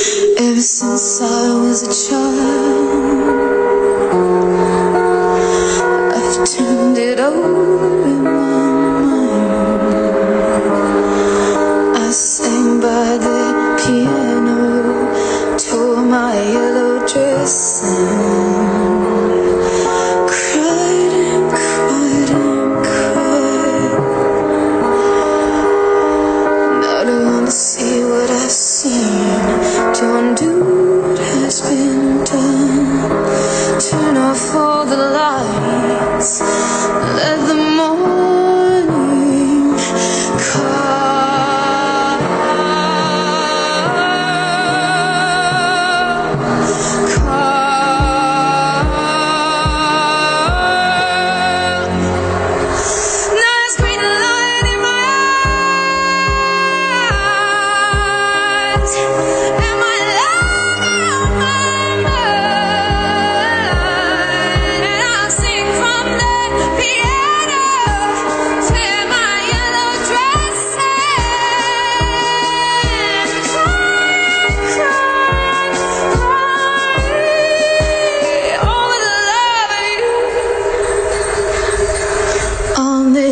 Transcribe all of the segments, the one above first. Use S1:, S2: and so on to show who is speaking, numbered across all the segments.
S1: Ever since I was a child, I've turned it over in my mind. I sang by the piano, tore my yellow dress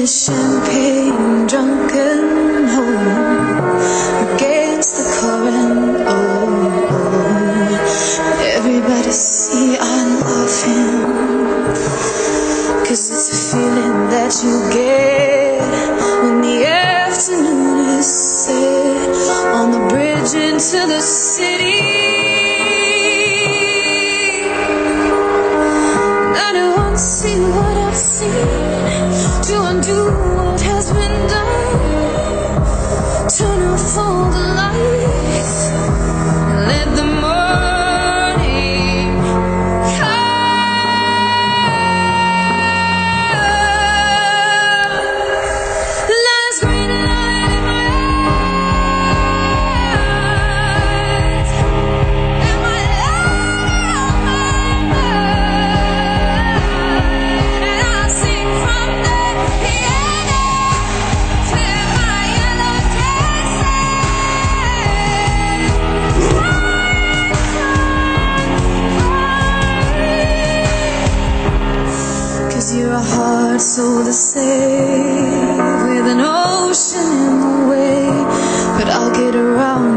S1: champagne drunken home against the current, oh, oh. everybody see I love him. Cause it's a feeling that you get when the afternoon is set on the bridge into the city. Turn all the so the same, with an ocean in the way, but I'll get around.